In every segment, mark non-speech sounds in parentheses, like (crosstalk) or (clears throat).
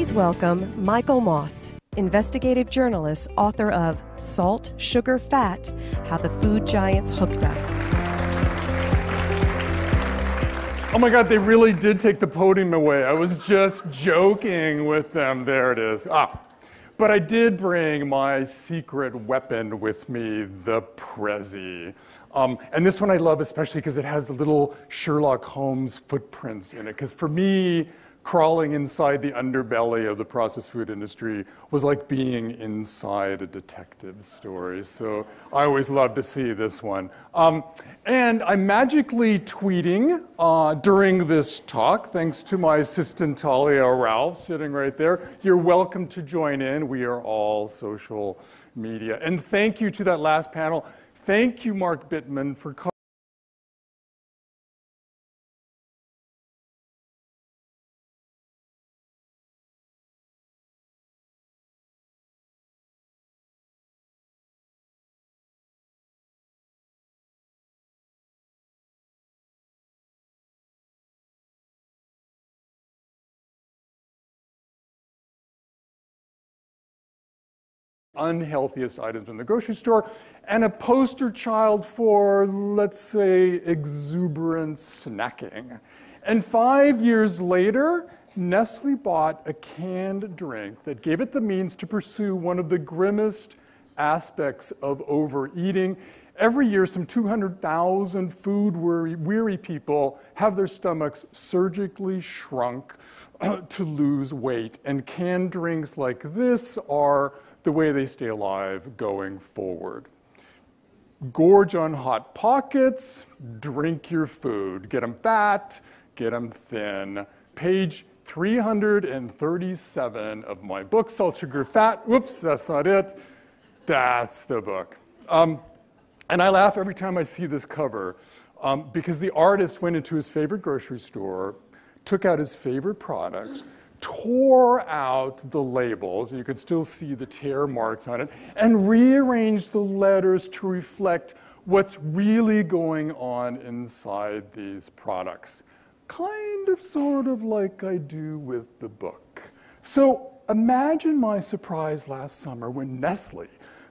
Please welcome Michael Moss, investigative journalist, author of Salt, Sugar, Fat How the Food Giants Hooked Us. Oh my God, they really did take the podium away. I was just joking with them. There it is. Ah. But I did bring my secret weapon with me, the Prezi. Um, and this one I love especially because it has little Sherlock Holmes footprints in it. Because for me, crawling inside the underbelly of the processed food industry was like being inside a detective story. So I always love to see this one. Um, and I'm magically tweeting uh, during this talk, thanks to my assistant Talia Ralph sitting right there. You're welcome to join in. We are all social media. And thank you to that last panel. Thank you, Mark Bittman, for unhealthiest items in the grocery store, and a poster child for, let's say, exuberant snacking. And five years later, Nestle bought a canned drink that gave it the means to pursue one of the grimmest aspects of overeating. Every year, some 200,000 food weary people have their stomachs surgically shrunk (clears throat) to lose weight. And canned drinks like this are the way they stay alive going forward. Gorge on Hot Pockets, drink your food. Get them fat, get them thin. Page 337 of my book, Salt, Sugar, Fat. Whoops, that's not it. That's the book. Um, and I laugh every time I see this cover um, because the artist went into his favorite grocery store, took out his favorite products, tore out the labels, you could still see the tear marks on it, and rearranged the letters to reflect what's really going on inside these products. Kind of, sort of like I do with the book. So imagine my surprise last summer when Nestle,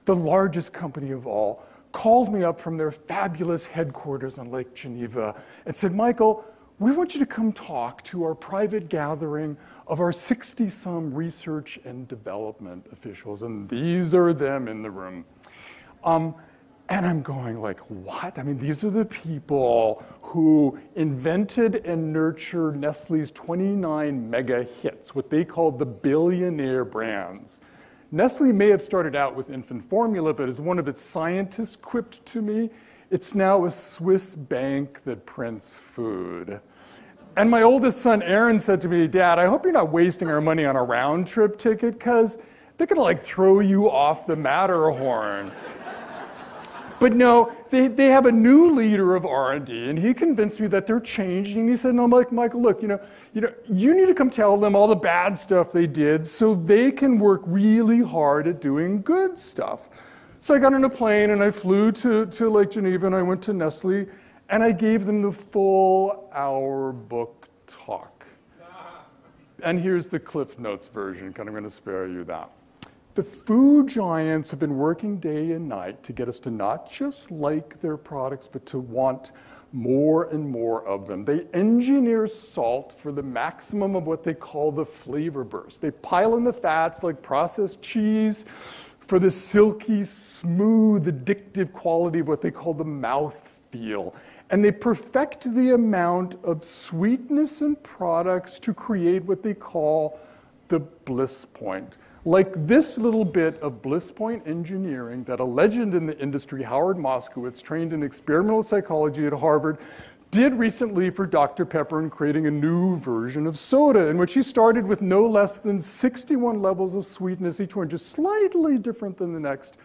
the largest company of all, called me up from their fabulous headquarters on Lake Geneva and said, Michael, we want you to come talk to our private gathering of our 60 some research and development officials. And these are them in the room. Um, and I'm going like, what? I mean, these are the people who invented and nurtured Nestle's 29 mega hits, what they called the billionaire brands. Nestle may have started out with infant formula, but as one of its scientists quipped to me, it's now a Swiss bank that prints food. And my oldest son, Aaron, said to me, Dad, I hope you're not wasting our money on a round trip ticket because they're going to like throw you off the Matterhorn. but no, they, they have a new leader of R&D, and he convinced me that they're changing. He said, no, Mike, Michael, look, you know, you know, you need to come tell them all the bad stuff they did so they can work really hard at doing good stuff. So I got on a plane and I flew to, to Lake Geneva and I went to Nestle and I gave them the full hour book talk. And here's the Cliff Notes version, because I'm going to spare you that. The food giants have been working day and night to get us to not just like their products, but to want more and more of them. They engineer salt for the maximum of what they call the flavor burst. They pile in the fats like processed cheese for the silky, smooth, addictive quality of what they call the mouth feel. And they perfect the amount of sweetness in products to create what they call the bliss point. Like this little bit of bliss point engineering that a legend in the industry, Howard Moskowitz, trained in experimental psychology at Harvard, did recently for Dr. Pepper in creating a new version of soda, in which he started with no less than 61 levels of sweetness, each one just slightly different than the next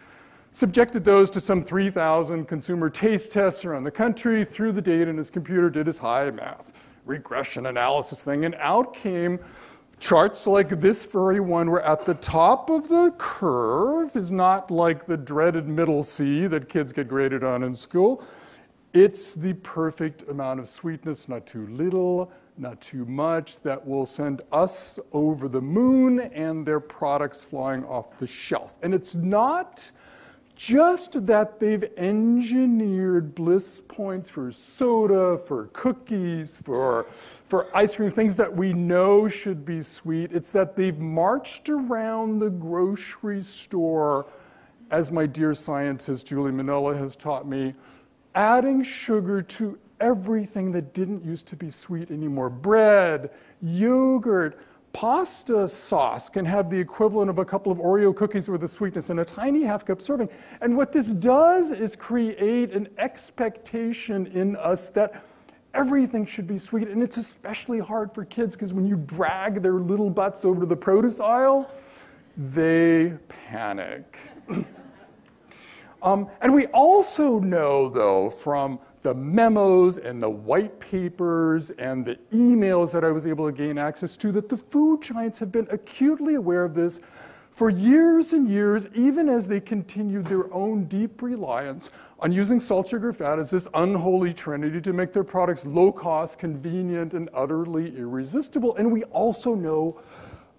subjected those to some 3,000 consumer taste tests around the country, threw the data in his computer, did his high math regression analysis thing, and out came charts like this very one, where at the top of the curve is not like the dreaded middle C that kids get graded on in school. It's the perfect amount of sweetness, not too little, not too much, that will send us over the moon and their products flying off the shelf. And it's not just that they've engineered bliss points for soda, for cookies, for, for ice cream, things that we know should be sweet. It's that they've marched around the grocery store, as my dear scientist Julie Mennella has taught me, adding sugar to everything that didn't used to be sweet anymore bread, yogurt, pasta sauce can have the equivalent of a couple of Oreo cookies with a sweetness in a tiny half cup serving. And what this does is create an expectation in us that everything should be sweet. And it's especially hard for kids because when you drag their little butts over to the produce aisle, they panic. (clears throat) um, and we also know, though, from the memos and the white papers and the emails that I was able to gain access to that the food giants have been acutely aware of this for years and years, even as they continued their own deep reliance on using salt, sugar, fat as this unholy trinity to make their products low cost, convenient, and utterly irresistible. And we also know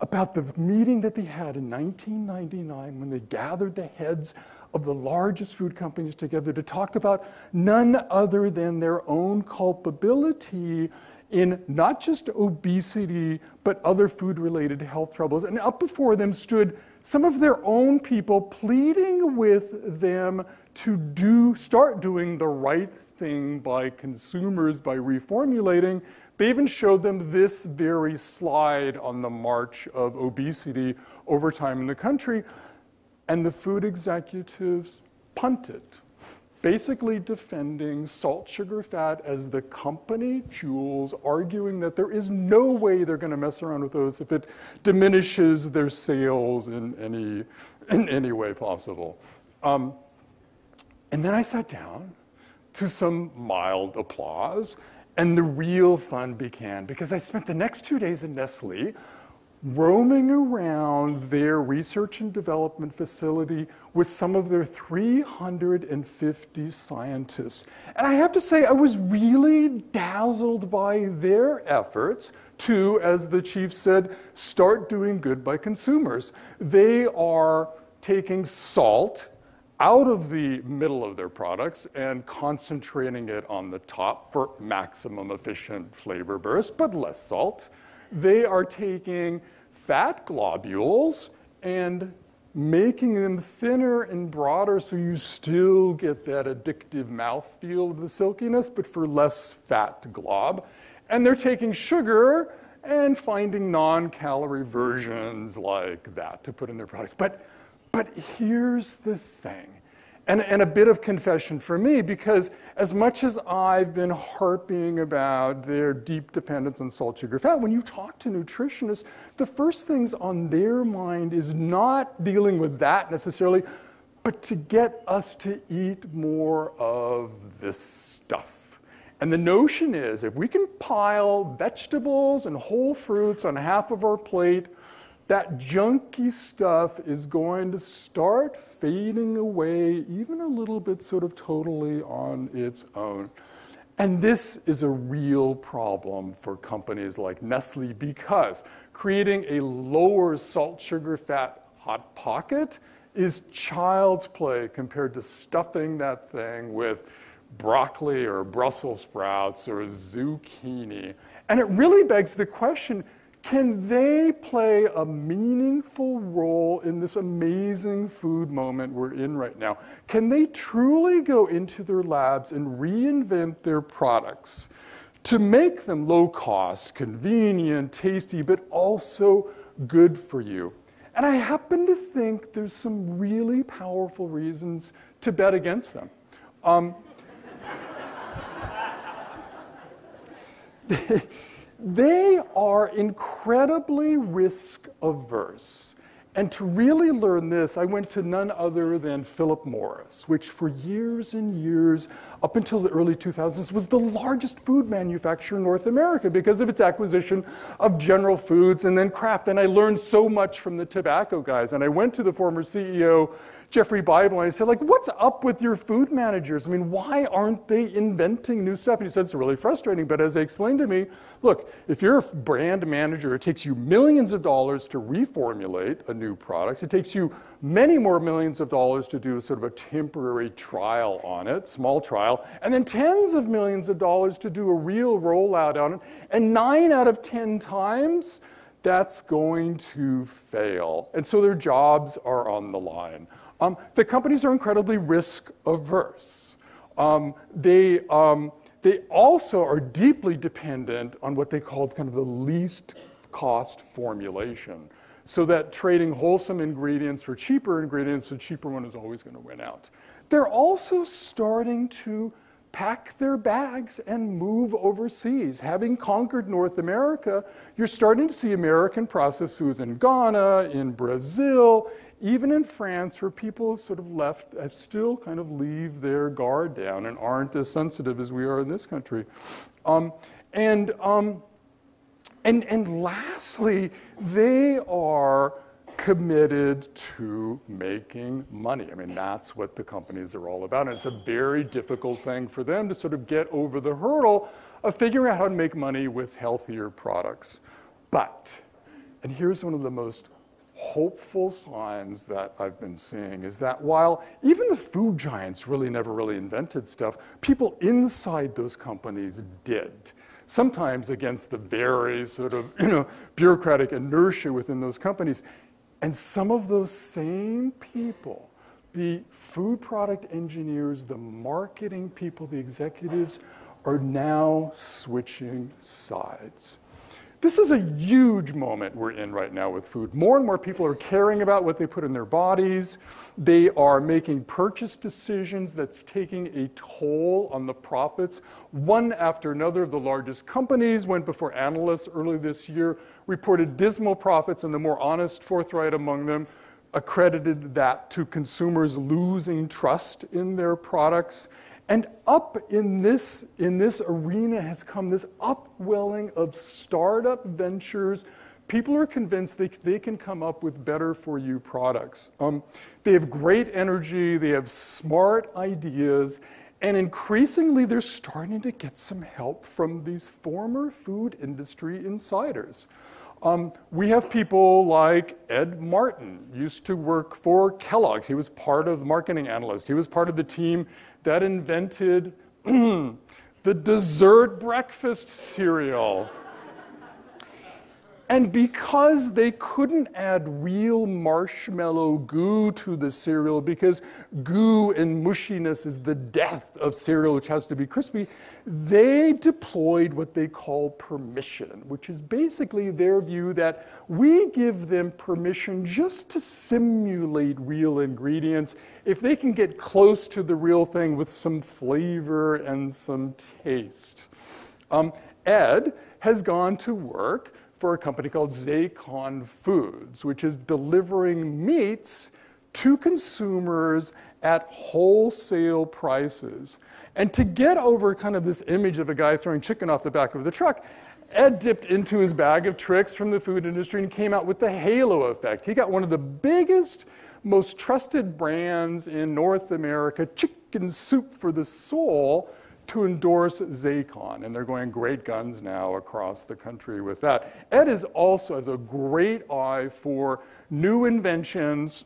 about the meeting that they had in 1999 when they gathered the heads of the largest food companies together to talk about none other than their own culpability in not just obesity, but other food related health troubles. And up before them stood some of their own people pleading with them to do, start doing the right thing by consumers by reformulating. They even showed them this very slide on the march of obesity over time in the country. And the food executives punted, basically defending salt, sugar, fat as the company jewels, arguing that there is no way they're going to mess around with those if it diminishes their sales in any, in any way possible. Um, and then I sat down to some mild applause, and the real fun began because I spent the next two days in Nestle roaming around their research and development facility with some of their 350 scientists. And I have to say, I was really dazzled by their efforts to, as the chief said, start doing good by consumers. They are taking salt out of the middle of their products and concentrating it on the top for maximum efficient flavor burst, but less salt. They are taking fat globules and making them thinner and broader so you still get that addictive mouthfeel of the silkiness, but for less fat glob. And they're taking sugar and finding non-calorie versions like that to put in their products. But, but here's the thing. And, and a bit of confession for me, because as much as I've been harping about their deep dependence on salt, sugar, fat, when you talk to nutritionists, the first things on their mind is not dealing with that necessarily, but to get us to eat more of this stuff. And the notion is if we can pile vegetables and whole fruits on half of our plate, that junky stuff is going to start fading away, even a little bit, sort of totally on its own. And this is a real problem for companies like Nestle because creating a lower salt, sugar, fat hot pocket is child's play compared to stuffing that thing with broccoli or Brussels sprouts or zucchini. And it really begs the question can they play a meaningful role in this amazing food moment we're in right now? Can they truly go into their labs and reinvent their products to make them low cost, convenient, tasty, but also good for you? And I happen to think there's some really powerful reasons to bet against them. Um, (laughs) (laughs) they are incredibly risk averse. And to really learn this, I went to none other than Philip Morris, which for years and years, up until the early 2000s, was the largest food manufacturer in North America because of its acquisition of General Foods and then Kraft. And I learned so much from the tobacco guys. And I went to the former CEO, Geoffrey Bible, and I said, like, what's up with your food managers? I mean, why aren't they inventing new stuff? And he said, it's really frustrating. But as they explained to me, look, if you're a brand manager, it takes you millions of dollars to reformulate a new product. It takes you many more millions of dollars to do sort of a temporary trial on it, small trial, and then tens of millions of dollars to do a real rollout on it. And nine out of 10 times, that's going to fail. And so their jobs are on the line. Um, the companies are incredibly risk averse. Um, they, um, they also are deeply dependent on what they call kind of the least cost formulation. So that trading wholesome ingredients for cheaper ingredients, the cheaper one is always going to win out. They're also starting to pack their bags and move overseas. Having conquered North America, you're starting to see American processed foods in Ghana, in Brazil, even in France, where people sort of left, still kind of leave their guard down and aren't as sensitive as we are in this country. Um, and, um, and, and lastly, they are committed to making money. I mean, that's what the companies are all about. And it's a very difficult thing for them to sort of get over the hurdle of figuring out how to make money with healthier products. But, and here's one of the most hopeful signs that I've been seeing is that while even the food giants really never really invented stuff, people inside those companies did. Sometimes against the very sort of you know, bureaucratic inertia within those companies. And some of those same people, the food product engineers, the marketing people, the executives, are now switching sides. This is a huge moment we're in right now with food. More and more people are caring about what they put in their bodies. They are making purchase decisions that's taking a toll on the profits. One after another of the largest companies went before analysts early this year, reported dismal profits, and the more honest, forthright among them accredited that to consumers losing trust in their products. And up in this, in this arena has come this upwelling of startup ventures. People are convinced they, they can come up with better for you products. Um, they have great energy, they have smart ideas, and increasingly they're starting to get some help from these former food industry insiders. Um, we have people like Ed Martin, used to work for Kellogg's. He was part of the marketing analyst. He was part of the team that invented (clears throat) the dessert breakfast cereal. And because they couldn't add real marshmallow goo to the cereal, because goo and mushiness is the death of cereal, which has to be crispy, they deployed what they call permission, which is basically their view that we give them permission just to simulate real ingredients if they can get close to the real thing with some flavor and some taste. Um, Ed has gone to work for a company called Zaycon Foods, which is delivering meats to consumers at wholesale prices. And to get over kind of this image of a guy throwing chicken off the back of the truck, Ed dipped into his bag of tricks from the food industry and came out with the halo effect. He got one of the biggest, most trusted brands in North America, Chicken Soup for the Soul, to endorse Zaycon, and they're going great guns now across the country with that. Ed is also has a great eye for new inventions.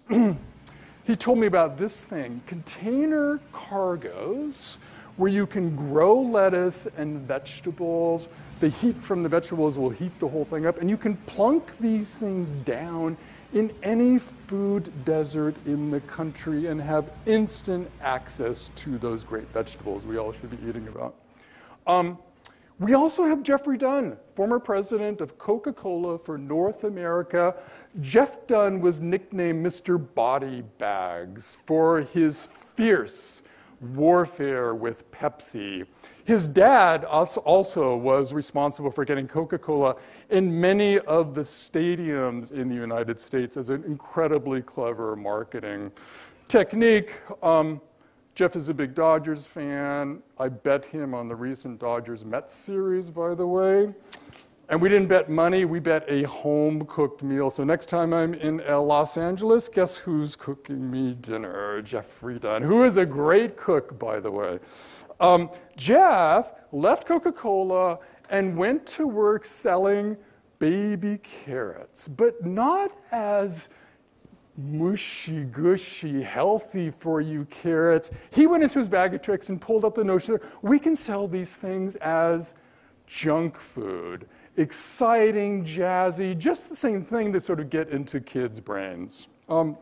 (clears throat) he told me about this thing, container cargoes, where you can grow lettuce and vegetables. The heat from the vegetables will heat the whole thing up, and you can plunk these things down in any food desert in the country and have instant access to those great vegetables we all should be eating about. Um, we also have Jeffrey Dunn, former president of Coca Cola for North America. Jeff Dunn was nicknamed Mr. Body Bags for his fierce, warfare with Pepsi. His dad also was responsible for getting Coca Cola in many of the stadiums in the United States as an incredibly clever marketing technique. Um, Jeff is a big Dodgers fan. I bet him on the recent Dodgers Mets series, by the way. And we didn't bet money, we bet a home cooked meal. So next time I'm in Los Angeles, guess who's cooking me dinner? Jeffrey Dunn, who is a great cook, by the way. Um, Jeff left Coca Cola and went to work selling baby carrots, but not as mushy gushy, healthy for you carrots. He went into his bag of tricks and pulled up the notion that we can sell these things as junk food exciting, jazzy, just the same thing that sort of get into kids' brains. Um,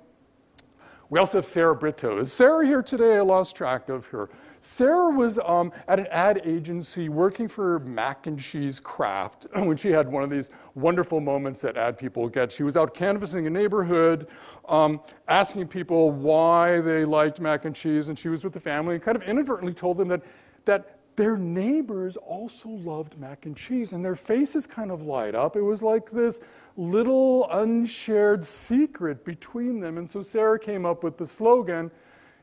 we also have Sarah Brito. Is Sarah here today? I lost track of her. Sarah was um, at an ad agency working for Mac and Cheese Kraft (clears throat) when she had one of these wonderful moments that ad people get. She was out canvassing a neighborhood, um, asking people why they liked mac and cheese, and she was with the family and kind of inadvertently told them that, that their neighbors also loved mac and cheese, and their faces kind of light up. It was like this little unshared secret between them. And so Sarah came up with the slogan,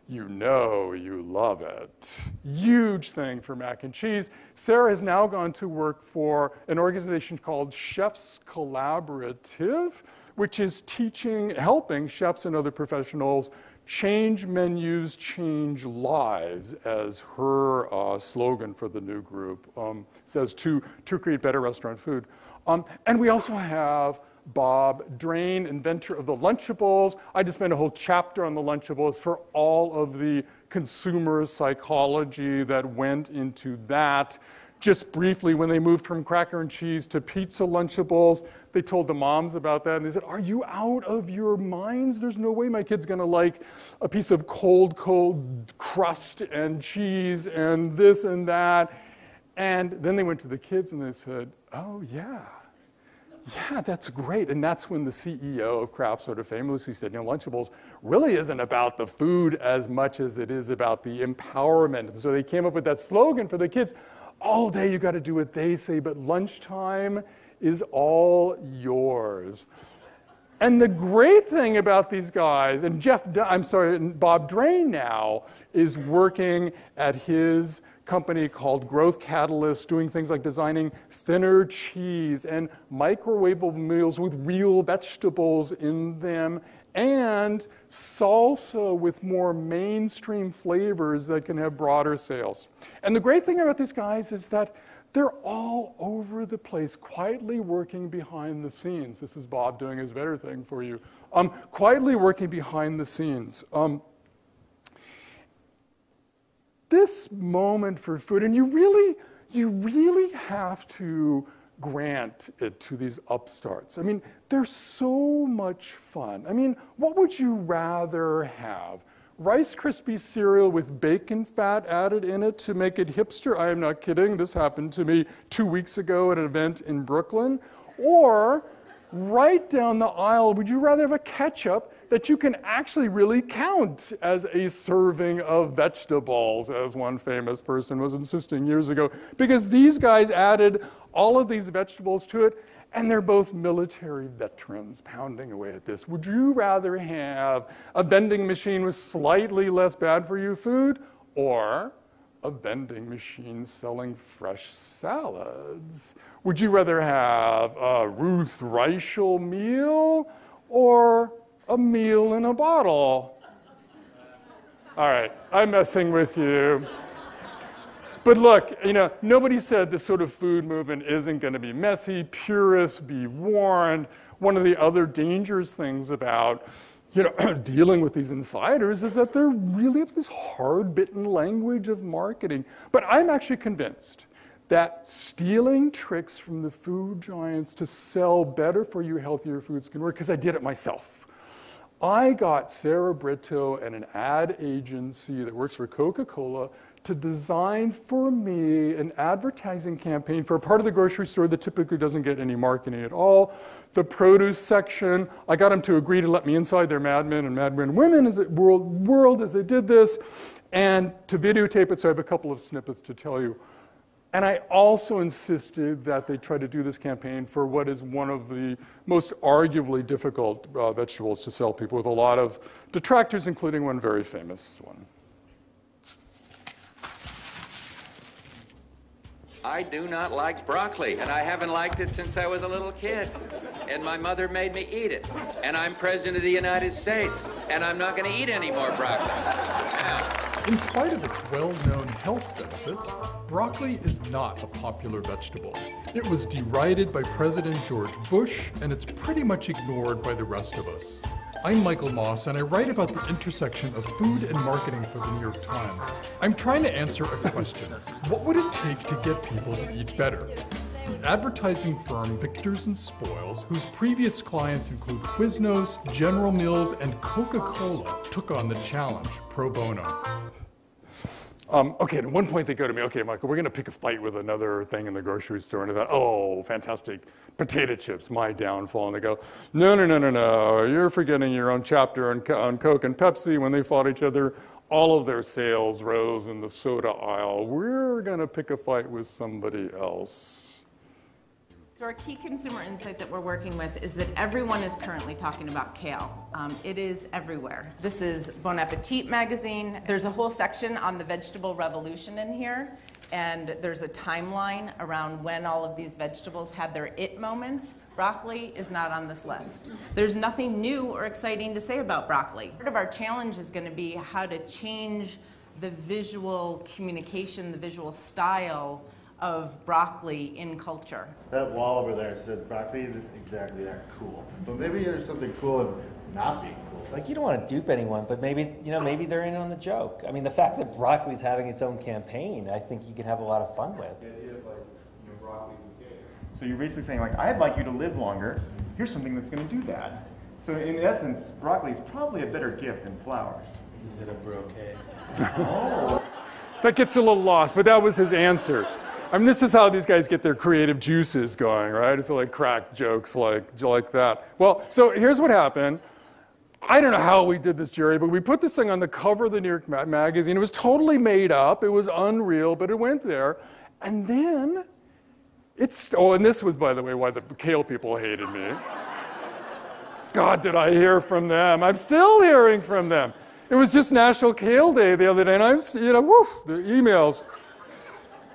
You know you love it. Huge thing for mac and cheese. Sarah has now gone to work for an organization called Chefs Collaborative, which is teaching, helping chefs and other professionals change menus, change lives as her uh, slogan for the new group um, says to, to create better restaurant food. Um, and we also have Bob Drane, inventor of the Lunchables. I just spent a whole chapter on the Lunchables for all of the consumer psychology that went into that just briefly, when they moved from cracker and cheese to pizza Lunchables, they told the moms about that and they said, Are you out of your minds? There's no way my kid's gonna like a piece of cold, cold crust and cheese and this and that. And then they went to the kids and they said, Oh, yeah. Yeah, that's great. And that's when the CEO of Kraft sort of famously said, you know, Lunchables really isn't about the food as much as it is about the empowerment. And so they came up with that slogan for the kids all day you got to do what they say, but lunchtime is all yours. And the great thing about these guys, and Jeff, I'm sorry, Bob Drane now is working at his company called Growth Catalyst, doing things like designing thinner cheese and microwavable meals with real vegetables in them and salsa with more mainstream flavors that can have broader sales. And the great thing about these guys is that they're all over the place, quietly working behind the scenes. This is Bob doing his better thing for you. Um, quietly working behind the scenes. Um, this moment for food, and you really, you really have to grant it to these upstarts. I mean, they're so much fun. I mean, what would you rather have? Rice Krispie cereal with bacon fat added in it to make it hipster? I am not kidding. This happened to me two weeks ago at an event in Brooklyn. Or right down the aisle, would you rather have a ketchup that you can actually really count as a serving of vegetables, as one famous person was insisting years ago? Because these guys added all of these vegetables to it, and they're both military veterans pounding away at this. Would you rather have a vending machine with slightly less bad for you food or a vending machine selling fresh salads? Would you rather have a Ruth Reichl meal or a meal in a bottle? All right, I'm messing with you. But look, you know, nobody said this sort of food movement isn't going to be messy. Purists be warned. One of the other dangerous things about you know, (clears throat) dealing with these insiders is that they're really this hard-bitten language of marketing. But I'm actually convinced that stealing tricks from the food giants to sell better for you, healthier foods can work, because I did it myself. I got Sarah Brito and an ad agency that works for Coca-Cola to design for me an advertising campaign for a part of the grocery store that typically doesn't get any marketing at all. The produce section, I got them to agree to let me inside their Mad Men and Mad Men Women as it, world, world as they did this. and to videotape it, so I have a couple of snippets to tell you. And I also insisted that they try to do this campaign for what is one of the most arguably difficult uh, vegetables to sell people, with a lot of detractors, including one very famous one. I do not like broccoli, and I haven't liked it since I was a little kid. And my mother made me eat it. And I'm president of the United States, and I'm not going to eat any more broccoli. In spite of its well known health benefits, broccoli is not a popular vegetable. It was derided by President George Bush, and it's pretty much ignored by the rest of us. I'm Michael Moss, and I write about the intersection of food and marketing for the New York Times. I'm trying to answer a question (laughs) What would it take to get people to eat better? Advertising firm Victors and Spoils, whose previous clients include Quiznos, General Mills, and Coca Cola, took on the challenge pro bono. Um, okay, at one point they go to me, okay, Michael, we're going to pick a fight with another thing in the grocery store. And I thought, oh, fantastic, potato chips, my downfall. And they go, no, no, no, no, no, you're forgetting your own chapter on, on Coke and Pepsi when they fought each other. All of their sales rose in the soda aisle. We're going to pick a fight with somebody else. So our key consumer insight that we're working with is that everyone is currently talking about kale. Um, it is everywhere. This is Bon Appetit magazine. There's a whole section on the vegetable revolution in here, and there's a timeline around when all of these vegetables had their it moments. Broccoli is not on this list. There's nothing new or exciting to say about broccoli. Part of our challenge is going to be how to change the visual communication, the visual style of broccoli in culture. That wall over there says broccoli isn't exactly that cool. But maybe there's something cool in not being cool. Like you don't want to dupe anyone, but maybe you know maybe they're in on the joke. I mean, the fact that broccoli's having its own campaign, I think you can have a lot of fun with. The idea of like, you know, broccoli So you're basically saying like, I'd like you to live longer. Here's something that's going to do that. So in essence, broccoli is probably a better gift than flowers. Is it a brocade? (laughs) oh. That gets a little lost, but that was his answer. I mean, this is how these guys get their creative juices going, right? It's like crack jokes like, like that. Well, so here's what happened. I don't know how we did this, Jerry, but we put this thing on the cover of the New York Magazine. It was totally made up. It was unreal, but it went there. And then it's, oh, and this was, by the way, why the kale people hated me. God, did I hear from them? I'm still hearing from them. It was just National Kale Day the other day, and I was, you know, woof, the emails.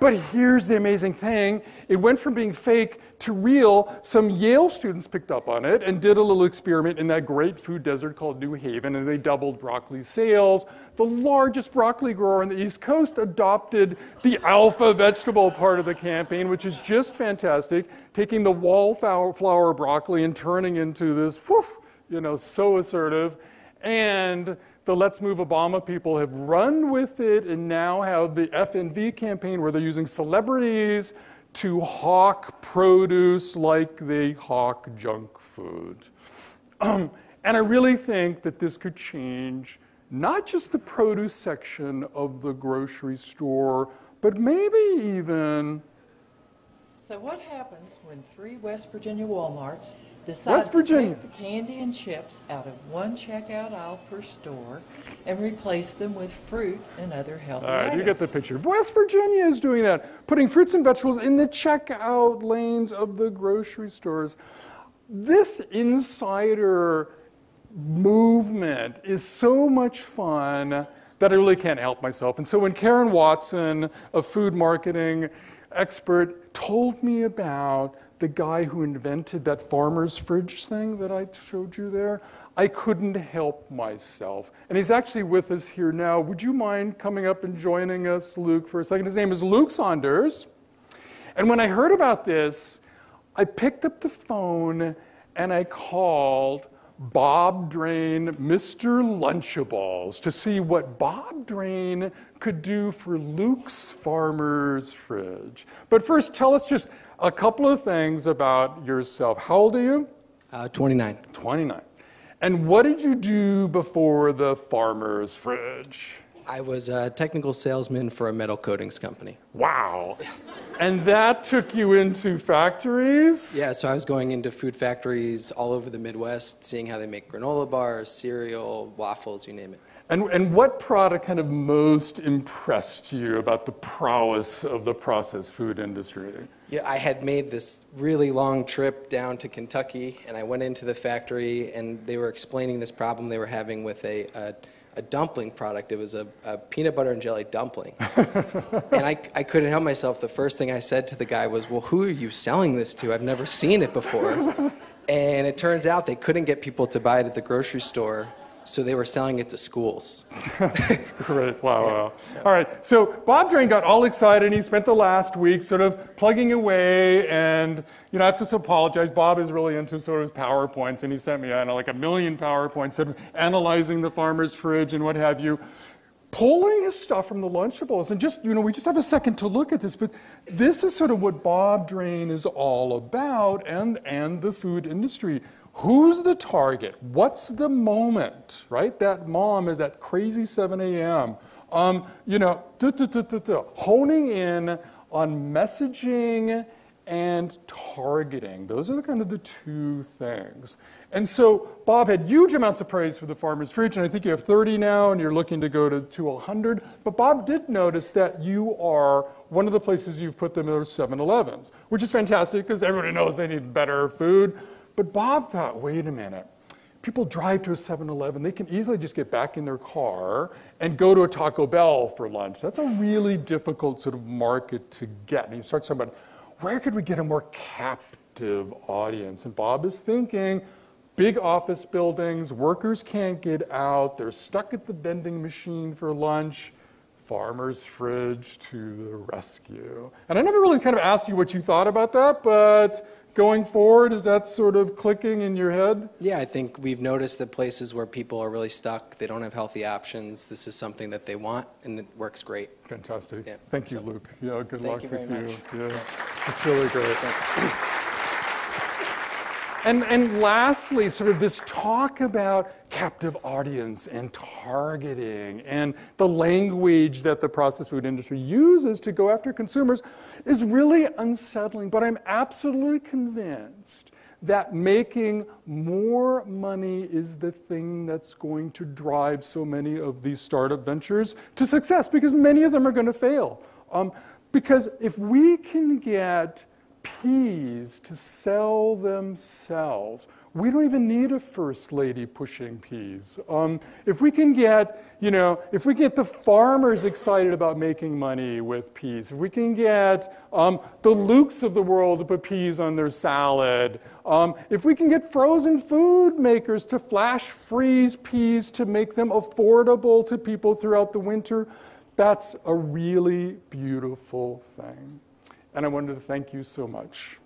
But here's the amazing thing it went from being fake to real. Some Yale students picked up on it and did a little experiment in that great food desert called New Haven, and they doubled broccoli sales. The largest broccoli grower on the East Coast adopted the alpha vegetable part of the campaign, which is just fantastic, taking the wallflower broccoli and turning into this, whoof, you know, so assertive. And the Let's Move Obama people have run with it and now have the FNV campaign where they're using celebrities to hawk produce like they hawk junk food. Um, (clears throat) and I really think that this could change not just the produce section of the grocery store, but maybe even. So, what happens when three West Virginia Walmarts decide West Virginia. to take the candy and chips out of one checkout aisle per store and replace them with fruit and other healthy All right, items. you get the picture. West Virginia is doing that, putting fruits and vegetables in the checkout lanes of the grocery stores. This insider movement is so much fun that I really can't help myself. And so when Karen Watson, a food marketing expert, told me about the guy who invented that farmer's fridge thing that I showed you there, I couldn't help myself. And he's actually with us here now. Would you mind coming up and joining us, Luke, for a second? His name is Luke Saunders. And when I heard about this, I picked up the phone and I called Bob Drane Mr. Lunchables to see what Bob Drane could do for Luke's farmer's fridge. But first, tell us just a couple of things about yourself. How old are you? Uh, 29. 29. And what did you do before the farmer's fridge? I was a technical salesman for a metal coatings company. Wow. And that took you into factories? Yeah, so I was going into food factories all over the Midwest, seeing how they make granola bars, cereal, waffles, you name it. And, and what product kind of most impressed you about the prowess of the processed food industry? Yeah, I had made this really long trip down to Kentucky, and I went into the factory, and they were explaining this problem they were having with a, a, a dumpling product. It was a, a, peanut butter and jelly dumpling. (laughs) and I, I couldn't help myself. The first thing I said to the guy was, Well, who are you selling this to? I've never seen it before. (laughs) and it turns out they couldn't get people to buy it at the grocery store so they were selling it to schools. (laughs) That's great. Wow, yeah, wow. So. All right. So Bob Drane got all excited and he spent the last week sort of plugging away. And, you know, I have to apologize. Bob is really into sort of PowerPoints and he sent me, I know, like a million PowerPoints sort of analyzing the farmer's fridge and what have you. Pulling his stuff from the Lunchables. And just, you know, we just have a second to look at this, but this is sort of what Bob Drane is all about and, and the food industry Who's the target? What's the moment, right? That mom is that crazy 7 a.m. Um, you know, duh, duh, duh, honing in on messaging and targeting. Those are the kind of the two things. And so Bob had huge amounts of praise for the farmer's fridge, and I think you have 30 now, and you're looking to go to, to 100. But Bob did notice that you are one of the places you've put them are 7-Elevens, which is fantastic because everybody knows they need better food. But Bob thought, wait a minute. People drive to a 7 Eleven, they can easily just get back in their car and go to a Taco Bell for lunch. That's a really difficult sort of market to get. And he starts talking about where could we get a more captive audience? And Bob is thinking, big office buildings, workers can't get out, they're stuck at the vending machine for lunch. Farmer's fridge to the rescue. And I never really kind of asked you what you thought about that, but going forward? Is that sort of clicking in your head? Yeah, I think we've noticed that places where people are really stuck, they don't have healthy options. This is something that they want, and it works great. Fantastic. Yeah. Thank you, so, Luke. Yeah, good luck you with you. Yeah. yeah, it's really great. Thanks. And, and lastly, sort of this talk about captive audience and targeting and the language that the processed food industry uses to go after consumers is really unsettling. But I'm absolutely convinced that making more money is the thing that's going to drive so many of these startup ventures to success because many of them are going to fail. Um, because if we can get peas to sell themselves. We don't even need a first lady pushing peas. Um, if we can get, you know, if we get the farmers excited about making money with peas, if we can get um, the Lukes of the world to put peas on their salad, um, if we can get frozen food makers to flash freeze peas to make them affordable to people throughout the winter, that's a really beautiful thing. And I wanted to thank you so much.